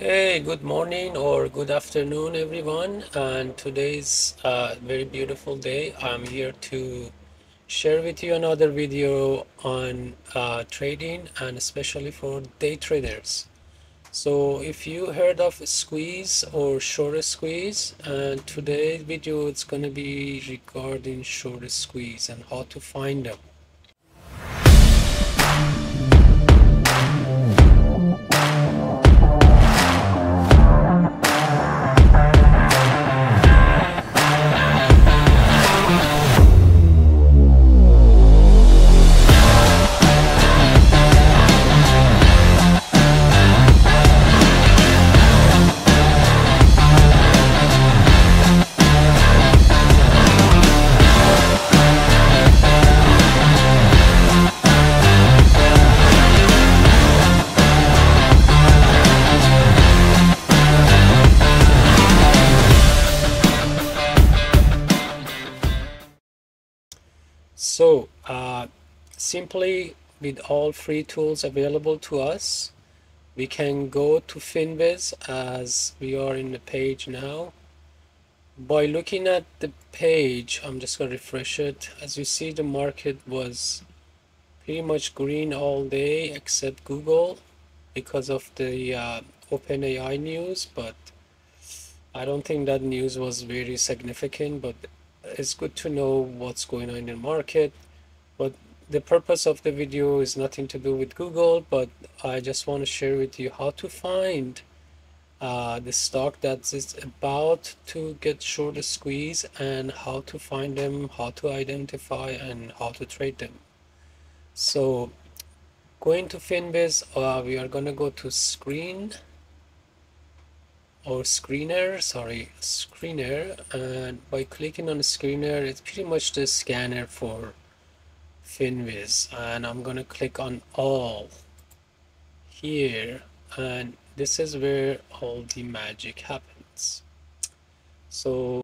Hey, good morning or good afternoon, everyone. And today's a very beautiful day. I'm here to share with you another video on uh, trading and especially for day traders. So if you heard of squeeze or short squeeze, and today's video it's going to be regarding short squeeze and how to find them. Uh, simply with all free tools available to us, we can go to Finviz as we are in the page now. By looking at the page, I'm just going to refresh it. As you see, the market was pretty much green all day except Google because of the uh, OpenAI news, but I don't think that news was very significant, but it's good to know what's going on in the market. The purpose of the video is nothing to do with Google, but I just want to share with you how to find uh, the stock that is about to get short squeeze and how to find them, how to identify and how to trade them. So going to Finviz, uh, we are going to go to screen or screener sorry screener and by clicking on the screener it's pretty much the scanner for Finviz and I'm gonna click on all here and this is where all the magic happens. So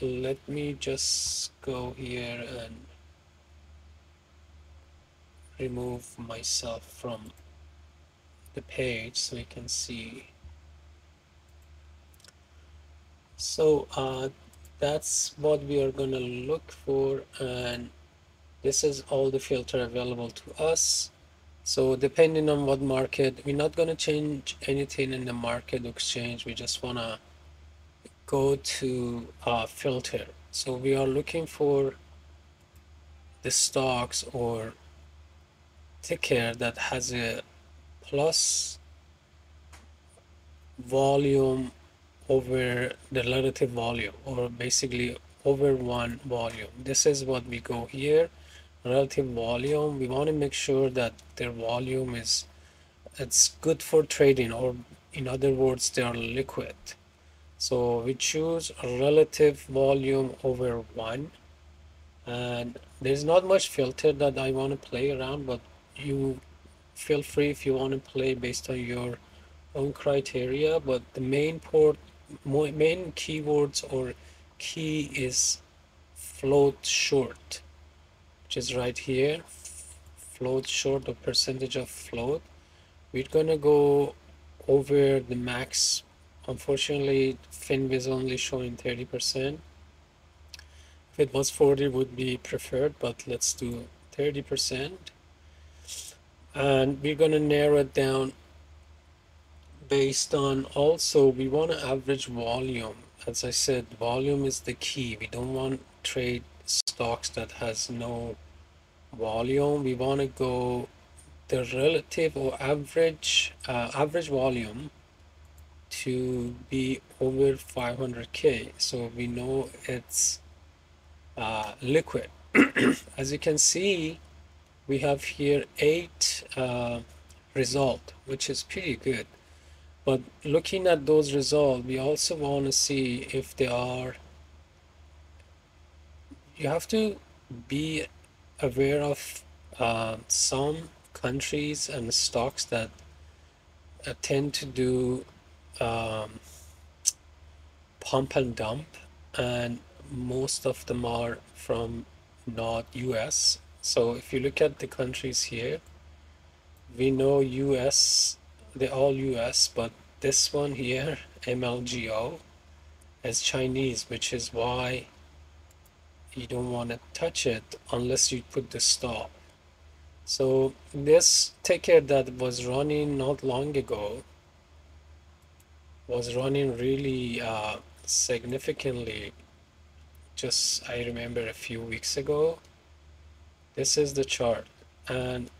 let me just go here and remove myself from the page so you can see. So uh, that's what we are to look for and this is all the filter available to us. So depending on what market we're not going to change anything in the market exchange. We just want to go to uh, filter. So we are looking for the stocks or ticker that has a plus volume over the relative volume or basically over one volume. This is what we go here relative volume we want to make sure that their volume is it's good for trading or in other words they are liquid. So we choose relative volume over one and there's not much filter that I want to play around but you feel free if you want to play based on your own criteria but the main port main keywords or key is float short which is right here float short the percentage of float. We're gonna go over the max. Unfortunately Finviz only showing 30 percent. If it was 40 would be preferred but let's do 30 percent. And we're gonna narrow it down based on also we want to average volume. As I said volume is the key. We don't want trade stocks that has no volume. We want to go the relative or average uh, average volume to be over 500k so we know it's uh, liquid. As you can see we have here eight uh, result which is pretty good. But looking at those results, we also want to see if they are, you have to be aware of uh, some countries and stocks that uh, tend to do um, pump and dump and most of them are from not US. So if you look at the countries here, we know US they're all US, but this one here MLGO as Chinese which is why you don't want to touch it unless you put the stop. So this ticker that was running not long ago was running really uh, significantly. Just I remember a few weeks ago this is the chart. And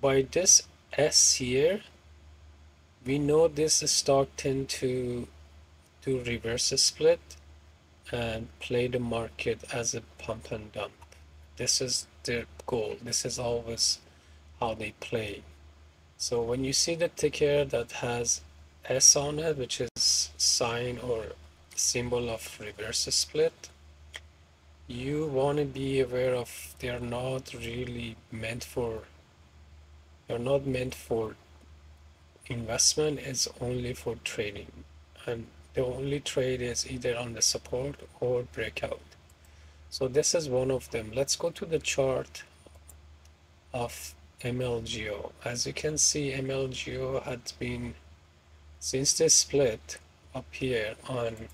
by this S here we know this stock tend to do reverse a split and play the market as a pump and dump. This is their goal. This is always how they play. So when you see the ticker that has S on it which is sign or symbol of reverse split you want to be aware of they are not really meant for they're not meant for investment. It's only for trading. And the only trade is either on the support or breakout. So this is one of them. Let's go to the chart of MLGO as you can see MLGO has been since the split up here on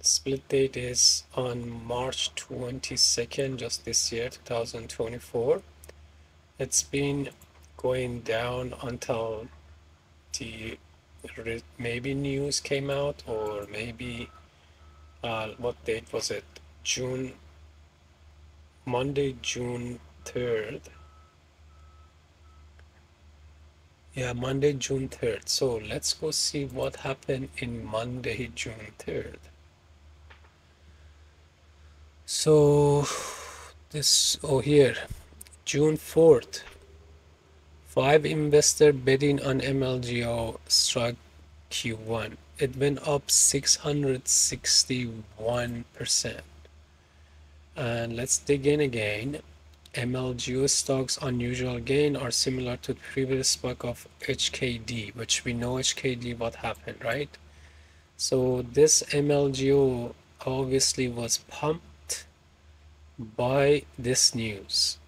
split date is on March 22nd just this year 2024 it's been going down until the maybe news came out or maybe uh, what date was it? June Monday June 3rd yeah Monday June 3rd so let's go see what happened in Monday June 3rd so this oh here. June 4th five investor betting on MLGO struck Q1 it went up 661 percent and let's dig in again MLGO stocks unusual gain are similar to previous spike of HKD, which we know HKD what happened, right? So this MLGO obviously was pumped by this news.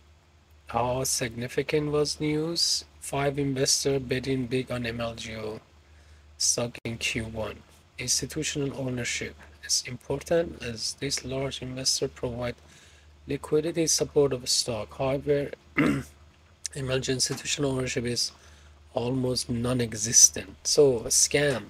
How significant was news? Five investor betting big on MLGO stock in Q1. Institutional ownership is important as this large investor provide liquidity support of stock. However, emerging institutional ownership is almost non-existent. So a scam.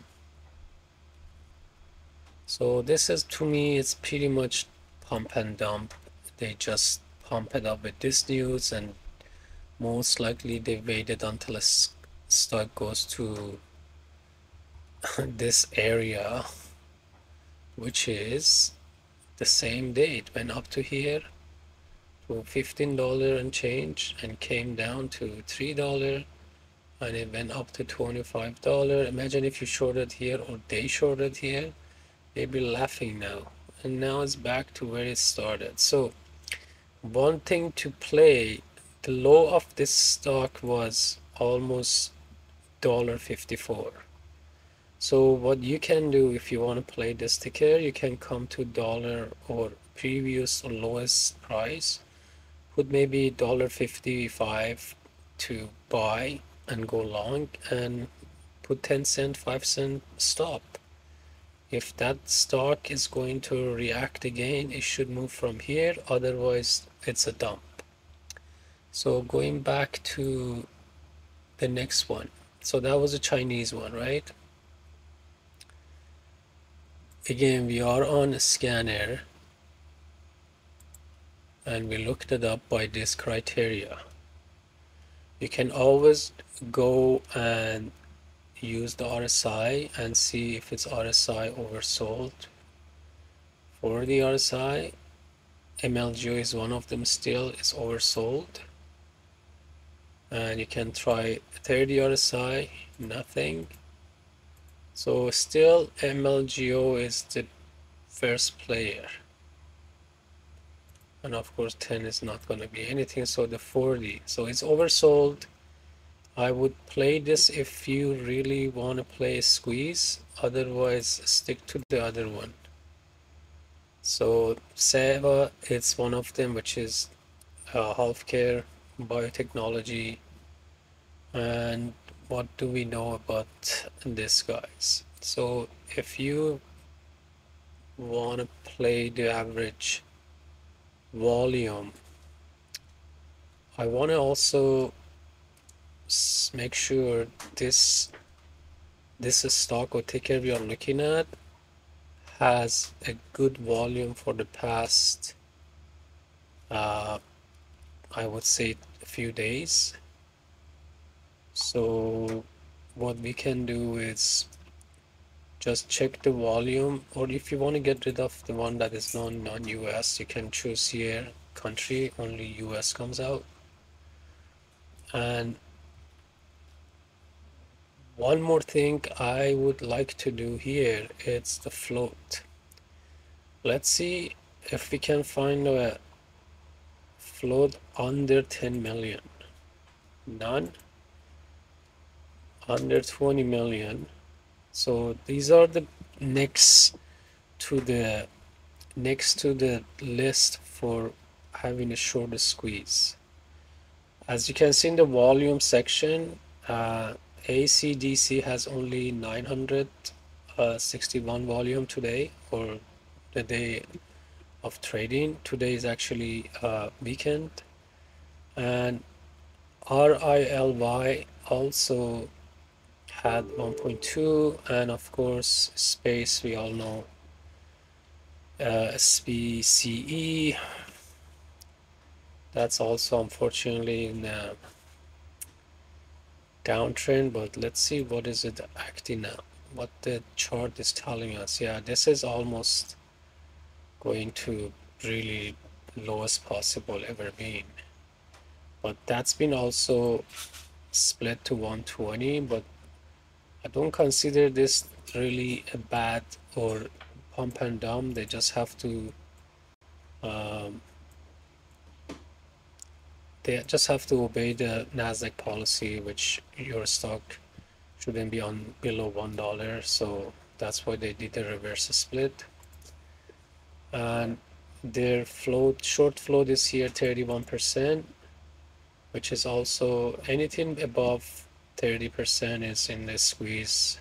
So this is to me, it's pretty much pump and dump. They just pump it up with this news and most likely they waited until a stock goes to this area which is the same day it went up to here to $15 and change and came down to $3 and it went up to $25 imagine if you shorted here or they shorted here they'd be laughing now. And now it's back to where it started. So one thing to play the low of this stock was almost $1.54 so what you can do if you want to play this ticker you can come to dollar or previous or lowest price put maybe dollar 55 to buy and go long and put 10 cent 5 cent stop if that stock is going to react again it should move from here. Otherwise it's a dump. So going back to the next one. So that was a Chinese one right? Again we are on a scanner. And we looked it up by this criteria. You can always go and use the RSI and see if it's RSI oversold. For the RSI MLGO is one of them still is oversold. And you can try 30 RSI nothing. So still MLGO is the first player. And of course 10 is not going to be anything so the 40 so it's oversold I would play this if you really want to play squeeze otherwise stick to the other one. So Sava it's one of them which is uh, healthcare biotechnology and what do we know about this guys? So if you want to play the average volume I want to also make sure this this stock or ticker we are looking at has a good volume for the past uh, I would say a few days. So what we can do is just check the volume or if you want to get rid of the one that is non non-US you can choose here country only US comes out. And one more thing I would like to do here it's the float. Let's see if we can find a float under 10 million. None. Under 20 million. So these are the next to the next to the list for having a short squeeze. As you can see in the volume section uh, ACDC has only 961 uh, volume today or the day of trading. Today is actually uh, weekend. And RILY also had 1.2 and of course space we all know uh, SPCE that's also unfortunately in a downtrend but let's see what is it acting now what the chart is telling us. Yeah this is almost going to really lowest possible ever been. But that's been also split to 120 but I don't consider this really a bad or pump and dump. They just have to um, they just have to obey the Nasdaq policy, which your stock shouldn't be on below one dollar. So that's why they did the reverse split. And their float short float is here 31%, which is also anything above 30% is in the squeeze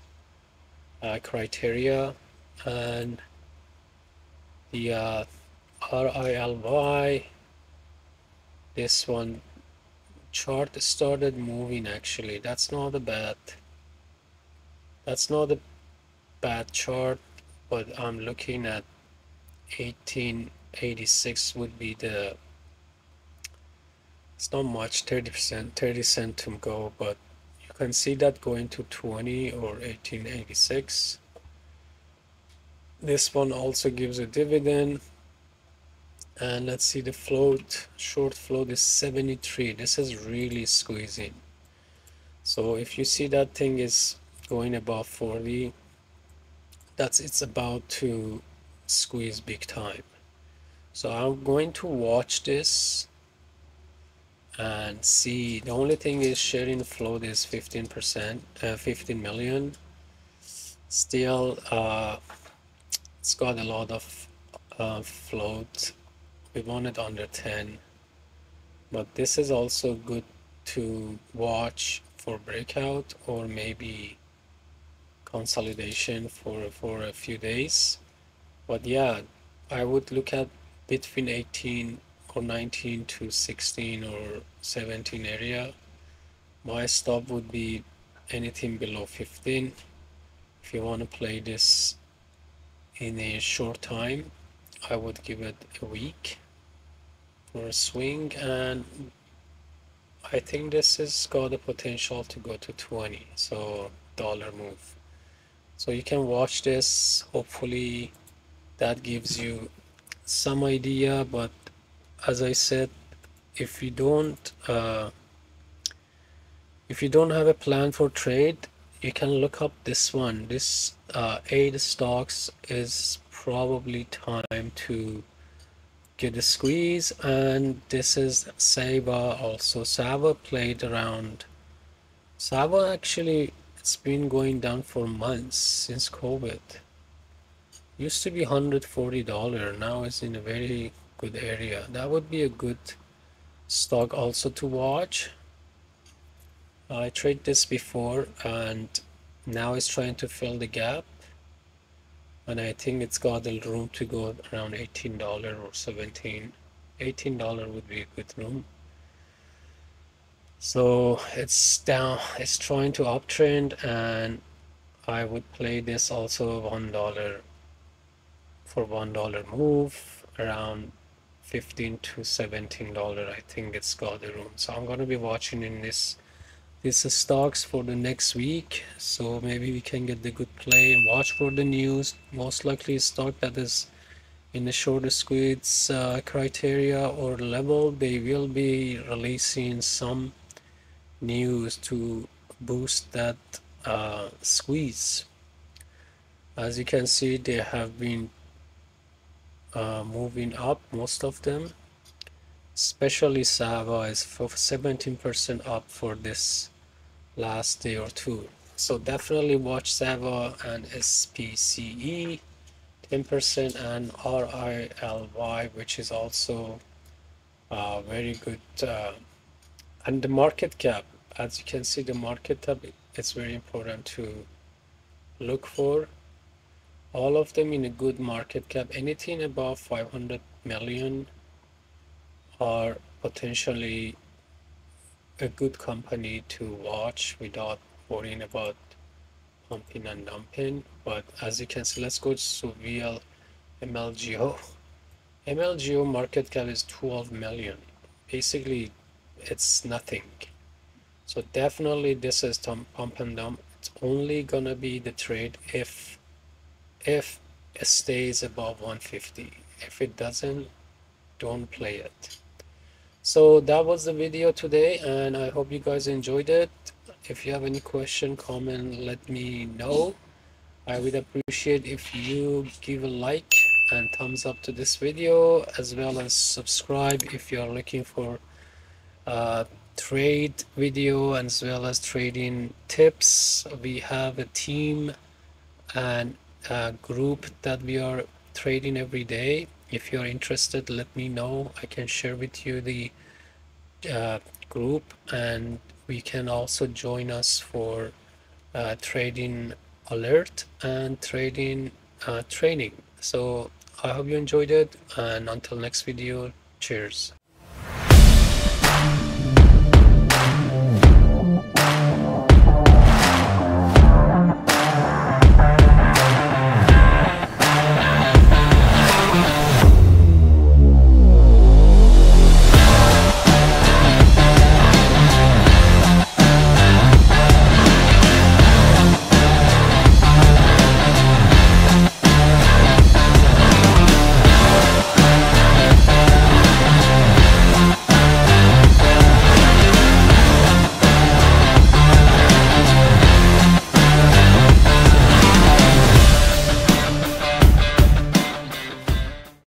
uh, criteria and the uh, RILY this one chart started moving actually. That's not a bad that's not a bad chart but I'm looking at 1886 would be the it's not much 30 percent 30 cent to go but you can see that going to 20 or 1886 this one also gives a dividend and let's see the float short float is 73 this is really squeezing. So if you see that thing is going above 40 that's it's about to squeeze big time. So I'm going to watch this and see. The only thing is sharing float is 15 percent uh, 15 million. Still uh, it's got a lot of uh, float we want it under 10 but this is also good to watch for breakout or maybe consolidation for for a few days. But yeah I would look at between 18 or 19 to 16 or 17 area. My stop would be anything below 15 if you want to play this in a short time I would give it a week for a swing and I think this has got the potential to go to 20 so dollar move. So you can watch this. Hopefully that gives you some idea but as I said if you don't uh, if you don't have a plan for trade you can look up this one. This uh, eight stocks is probably time to get a squeeze and this is Sava also Sava played around. Sava actually it's been going down for months since COVID. Used to be $140 now it's in a very good area. That would be a good stock also to watch. I trade this before and now it's trying to fill the gap and I think it's got the room to go around $18 or 17 $18 would be a good room. So it's down it's trying to uptrend and I would play this also one dollar for one dollar move around 15 to 17 dollar I think it's got the room. So I'm gonna be watching in this this stocks for the next week so maybe we can get the good play. And watch for the news. Most likely stock that is in the short squeeze uh, criteria or level. They will be releasing some news to boost that uh, squeeze. As you can see they have been uh, moving up most of them. Especially Sava is for 17% up for this last day or two. So definitely watch Sava and SPCE 10% and RILY which is also uh, very good uh, and the market cap as you can see the market cap it's very important to look for all of them in a good market cap anything above 500 million are potentially a good company to watch without worrying about pumping and dumping. But as you can see, let's go to VL MLGO. MLGO market cap is 12 million. Basically, it's nothing. So definitely this is pump and dump. It's only gonna be the trade if if it stays above 150. If it doesn't, don't play it so that was the video today and i hope you guys enjoyed it. If you have any question comment let me know. I would appreciate if you give a like and thumbs up to this video as well as subscribe if you are looking for uh, trade video as well as trading tips. We have a team and a group that we are trading every day if you're interested let me know. I can share with you the uh, group and we can also join us for uh, trading alert and trading uh, training. So i hope you enjoyed it and until next video cheers